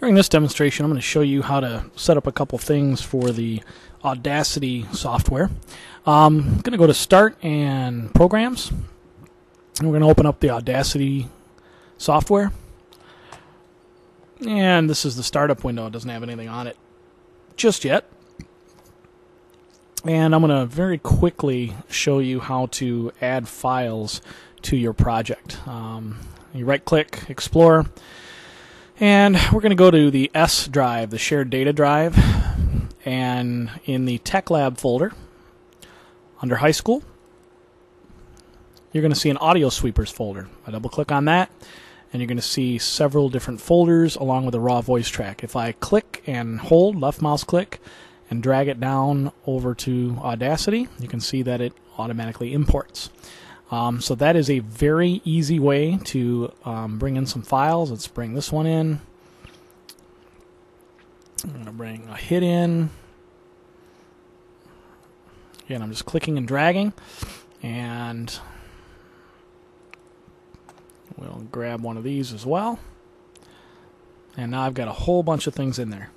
During this demonstration, I'm going to show you how to set up a couple things for the Audacity software. Um, I'm going to go to Start and Programs, and we're going to open up the Audacity software. And this is the startup window. It doesn't have anything on it just yet. And I'm going to very quickly show you how to add files to your project. Um, you right click, Explore, and we're going to go to the S drive, the shared data drive, and in the Tech Lab folder, under High School, you're going to see an Audio Sweepers folder. I double click on that, and you're going to see several different folders along with a raw voice track. If I click and hold, left mouse click, and drag it down over to Audacity, you can see that it automatically imports. Um, so that is a very easy way to um, bring in some files. Let's bring this one in. I'm going to bring a hit in. Again, I'm just clicking and dragging. And we'll grab one of these as well. And now I've got a whole bunch of things in there.